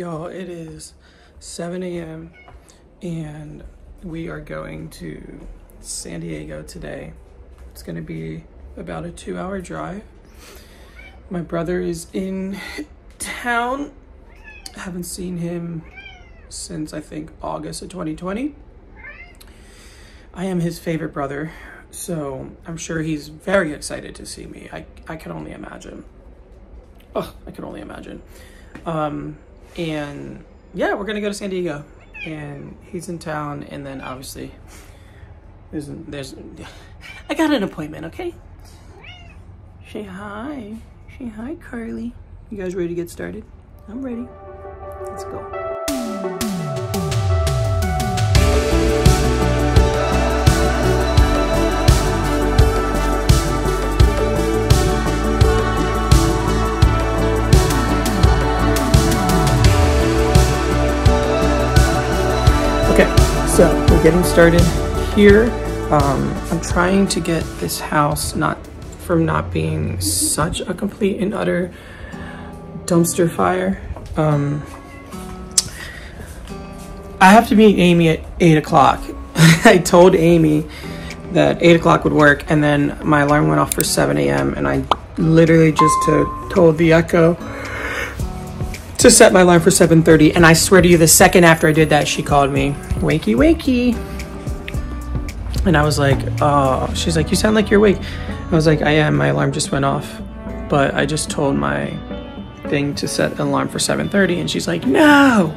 Y'all, it is 7 a.m. and we are going to San Diego today. It's going to be about a two hour drive. My brother is in town. I haven't seen him since I think August of 2020. I am his favorite brother, so I'm sure he's very excited to see me. I, I can only imagine. Oh, I can only imagine. Um, and yeah, we're gonna go to San Diego, and he's in town, and then obviously there's there's I got an appointment. Okay, say hi, say hi, Carly. You guys ready to get started? I'm ready. Let's go. Getting started here. Um, I'm trying to get this house not from not being such a complete and utter dumpster fire. Um, I have to meet Amy at eight o'clock. I told Amy that eight o'clock would work, and then my alarm went off for seven a.m. and I literally just to, told the Echo to set my alarm for 7.30 and i swear to you the second after i did that she called me wakey wakey. And i was like oh she's like you sound like you're awake. I was like i am my alarm just went off. But i just told my thing to set an alarm for 7.30 and she's like no!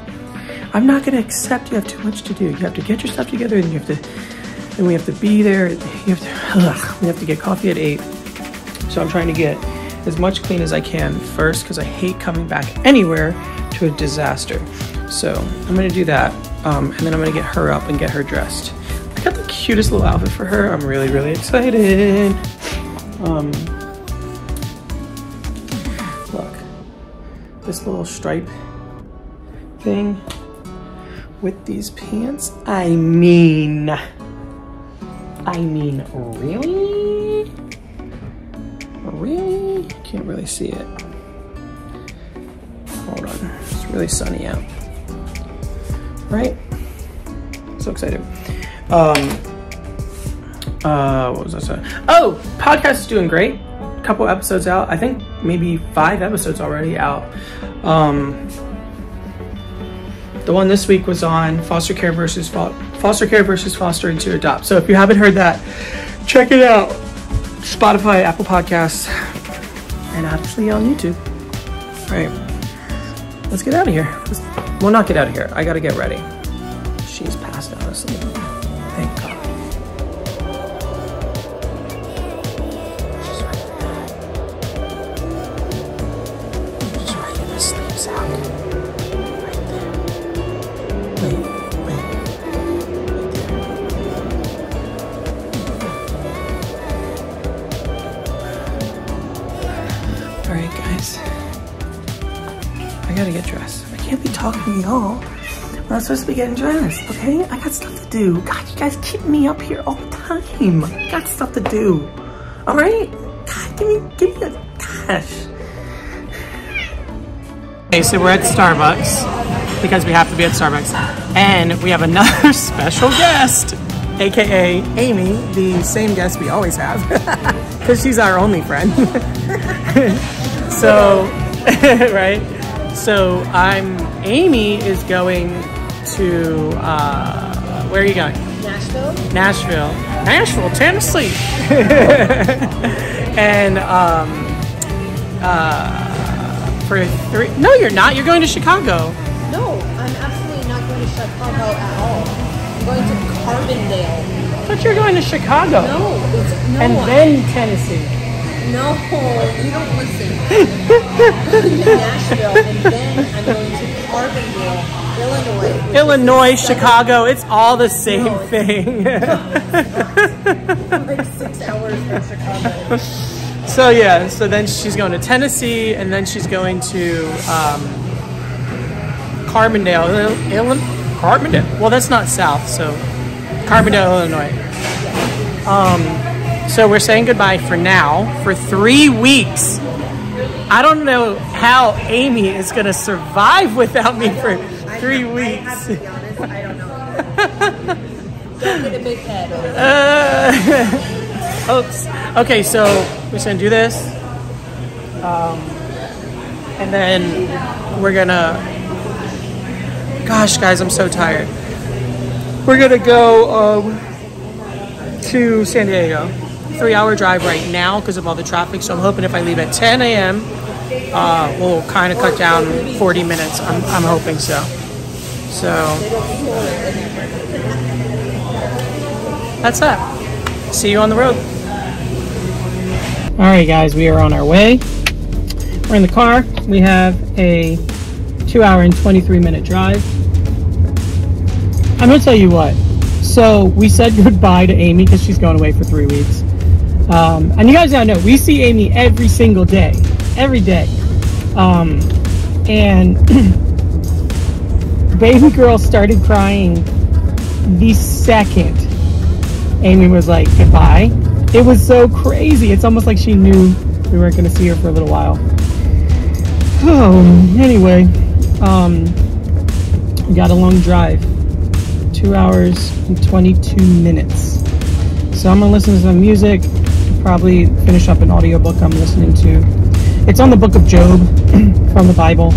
I'm not going to accept you have too much to do. You have to get your stuff together and you have to and we have to be there. You have to ugh, we have to get coffee at 8 so i'm trying to get as much clean as I can first because I hate coming back anywhere to a disaster. So I'm gonna do that um, and then I'm gonna get her up and get her dressed. I got the cutest little outfit for her. I'm really, really excited. Um, look, this little stripe thing with these pants. I mean, I mean, really? Really? Can't really see it. Hold on. It's really sunny out. Right? So excited. Um uh what was I saying? Oh, podcast is doing great. A couple episodes out. I think maybe five episodes already out. Um the one this week was on foster care versus fo foster care versus fostering to adopt. So if you haven't heard that, check it out. Spotify, Apple Podcasts, and obviously on YouTube. All right, let's get out of here. Let's, well, not get out of here. I gotta get ready. She's passed out asleep. Supposed to be getting dressed, okay? I got stuff to do. God, you guys keep me up here all the time. I got stuff to do. All right? God, give me, give me a gosh. Okay, so we're at Starbucks because we have to be at Starbucks, and we have another special guest, aka Amy, the same guest we always have, because she's our only friend. so, right? So I'm Amy is going to uh, where are you going? Nashville? Nashville, Nashville, Tennessee, and um, uh, for three. No, you're not. You're going to Chicago. No, I'm absolutely not going to Chicago at all. I'm going to Carbondale. But you're going to Chicago. No, it's no. And then Tennessee. no, you don't listen. I'm going to Nashville, and then I'm going to Carbondale, Illinois. Illinois, Chicago, it's all the same No, thing. like six hours from Chicago. so yeah, so then she's going to Tennessee, and then she's going to um, Carbondale, Ill- Illinois. Carbondale. Well, that's not south, so Carbondale, Illinois. Um, so we're saying goodbye for now for three weeks. I don't know how Amy is gonna survive without me for three I weeks. have to be honest, I don't know. Don't get a big head. Uh, oops. Okay, so we're just gonna do this, um, and then we're gonna. Gosh, guys, I'm so tired. We're gonna go um, to San Diego. Three-hour drive right now because of all the traffic. So I'm hoping if I leave at 10 a.m., uh, we'll kind of cut down 40 minutes. I'm, I'm hoping so. So that's that. See you on the road. All right, guys, we are on our way. We're in the car. We have a two hour and 23 minute drive. I'm going to tell you what. So, we said goodbye to Amy because she's going away for three weeks. Um, and you guys gotta know, we see Amy every single day. Every day. Um, and baby girl started crying the second Amy was like, goodbye. It was so crazy. It's almost like she knew we weren't going to see her for a little while. Oh, anyway, um, we got a long drive. Two hours and 22 minutes. So I'm going to listen to some music, probably finish up an audiobook I'm listening to. It's on the book of Job from the Bible.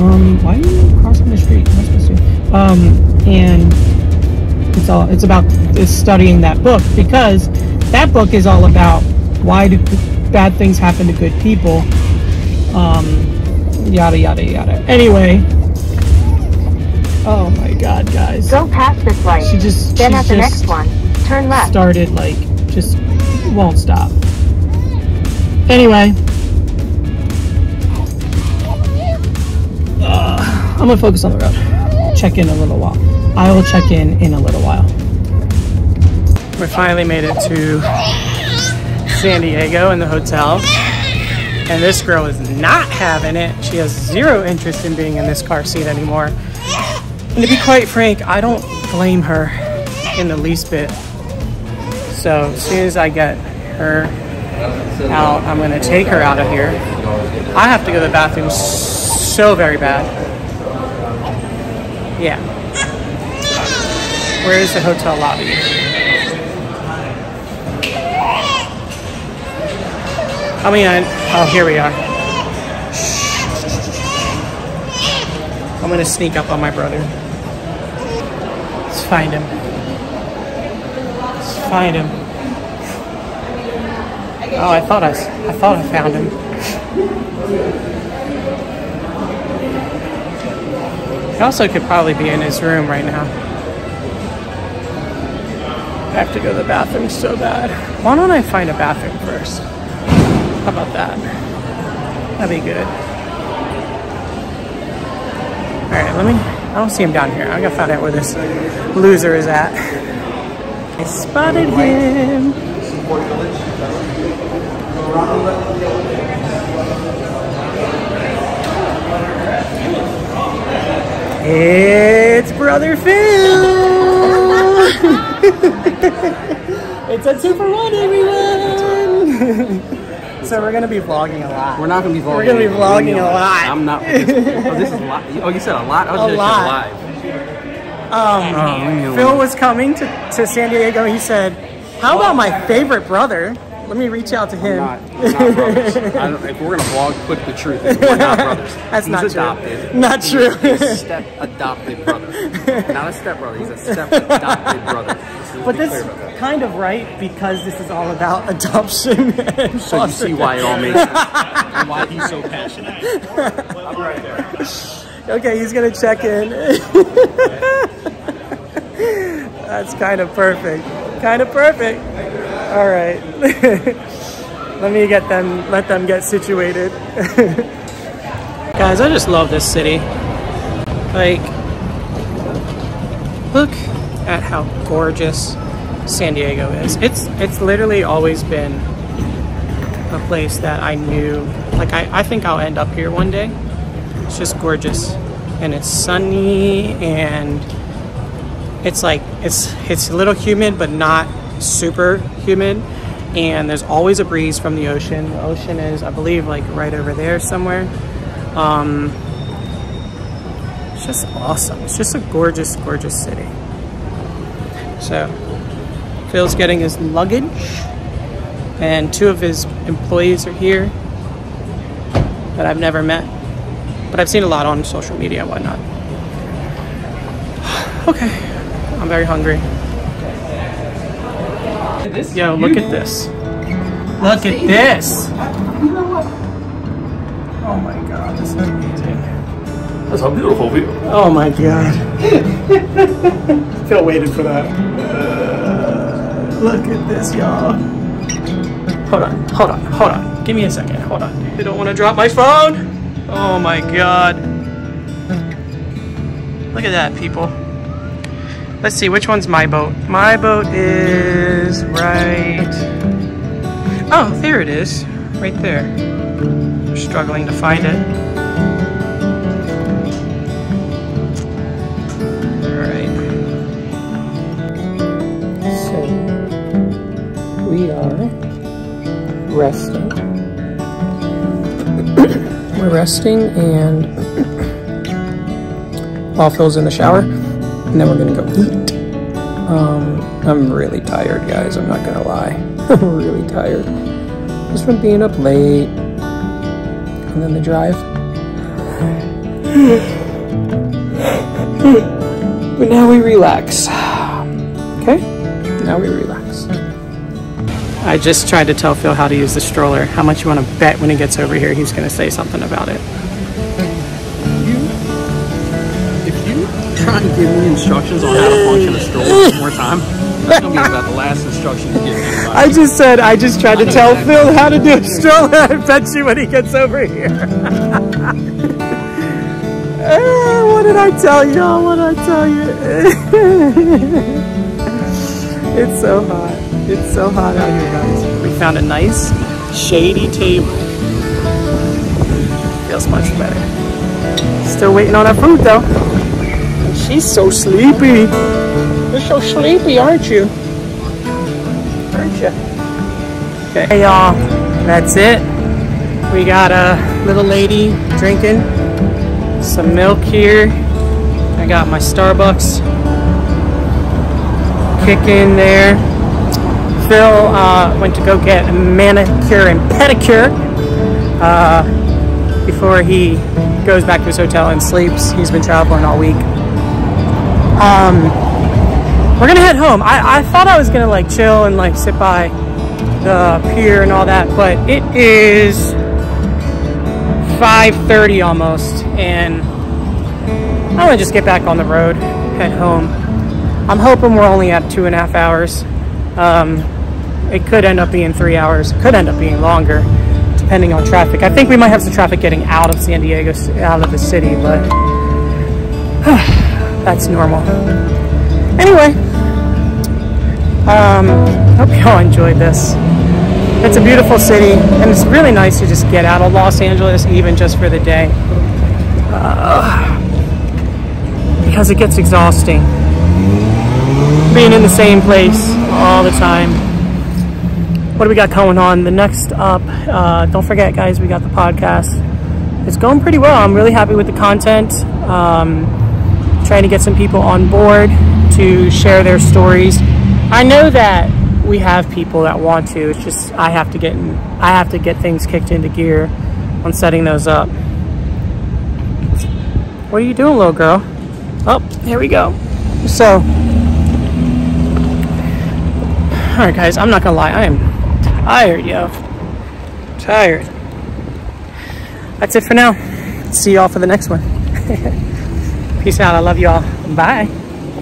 Um, why are you crossing the street? Am I supposed to? Um, and it's all it's about is studying that book because that book is all about why do bad things happen to good people um yada yada yada anyway oh my god guys Go past this light. she just then she's at the just next one, turn left. started like just won't stop anyway i'm gonna focus on the road. Check in a little while. I will check in in a little while. We finally made it to san diego in the hotel. And this girl is not having it. She has zero interest in being in this car seat anymore. And to be quite frank i don't blame her in the least bit. So as soon as I get her out, I'm gonna take her out of here. I have to go to the bathroom so very bad. Yeah. Where is the hotel lobby? I mean, oh, here we are. I'm gonna sneak up on my brother. Let's find him. Let's find him. Oh, I thought I, I thought I found him. He also could probably be in his room right now. I have to go to the bathroom so bad. Why don't I find a bathroom first? How about that? That'd be good. Alright, let me. I don't see him down here. I gotta find out where this loser is at. I spotted him. It's Brother Phil! it's a two for one, everyone! so we're gonna be vlogging a lot. We're not gonna be vlogging. We're gonna be vlogging a lot. I'm not. Oh, this is live. Oh, you said a lot. I was A lot. live. Um, Oh, leave me alone. Phil was coming to, to San Diego. He said, How about my favorite brother? Let me reach out to him. Not, we're not brothers. I don't, if we're gonna vlog, put the truth. in. We're not brothers. That's he's not true. adopted. Not He's true. a step adopted brother, not a step brother. He's a step adopted brother. Let's but be that's that. kind of right because this is all about adoption. And So you see why it all makes sense. and why he's so passionate. I'm right there. Okay, he's gonna check in. That's kind of perfect. Kind of perfect. All right. let me get them. Let them get situated. Guys, I just love this city. Like, look at how gorgeous San Diego is. It's it's literally always been a place that I knew. Like, I, I think I'll end up here one day. It's just gorgeous, and it's sunny, and it's like it's it's a little humid, but not super humid. and there's always a breeze from the ocean. The ocean is, I believe, like right over there somewhere. Um, it's just awesome. It's just a gorgeous, gorgeous city. So, Phil's getting his luggage, and two of his employees are here that I've never met, but I've seen a lot on social media and whatnot. Okay, I'm very hungry. Yo, look at this. Look at this. Oh my god, this is amazing. That's a beautiful view. Oh my god. Still waited for that. look at this, y'all. Hold on, hold on, hold on. Give me a second, hold on. I don't want to drop my phone. Oh my god. Look at that, people. Let's see, which one's my boat? My boat is right... Oh, there it is. Right there. I'm struggling to find it. Alright. So, we are resting. We're resting and while Phil's in the shower, and then we're gonna go eat. Um, I'm really tired, guys. I'm not gonna lie. I'm really tired. Just from being up late, and then the drive. but now we relax. Okay? Now we relax. I just tried to tell Phil how to use the stroller. How much you want to bet when he gets over here he's going to say something about it. You try and give me instructions on how to function a stroller one more time, that's gonna be about the last instruction you give me. I just said I just tried to tell Phil how to do a stroller. I bet you when he gets over here. Eh, what did I tell y'all? What did I tell you? it's so hot. It's so hot out here, guys. We found a nice shady table. Feels much better. Still waiting on our food though. She's so sleepy. You're so sleepy, aren't you? Aren't you? Okay, hey y'all, that's it. We got a little lady drinking some milk here. I got my Starbucks kick in there. Phil uh, went to go get a manicure and pedicure uh, before he goes back to his hotel and sleeps. He's been traveling all week. Um, we're gonna head home. I, I thought I was gonna like chill and like sit by the pier and all that, but it is 5.30 almost, and I'm gonna just get back on the road, head home. I'm hoping we're only at two and a half hours. Um, it could end up being three hours, it could end up being longer, depending on traffic. I think we might have some traffic getting out of San Diego, out of the city, but that's normal. Anyway, um, hope y'all enjoyed this. It's a beautiful city, and it's really nice to just get out of Los Angeles, even just for the day. Uh, because it gets exhausting. Being in the same place all the time. What do we got going on? The next up, uh, don't forget, guys, we got the podcast. It's going pretty well. I'm really happy with the content. Um, trying to get some people on board to share their stories. I know that we have people that want to. It's just I have to get in, I have to get things kicked into gear on setting those up. What are you doing, little girl? Oh, here we go. So, all right, guys. I'm not gonna lie. I am tired, yo. Tired. That's it for now. See y'all for the next one. Peace out. I love y'all. Bye.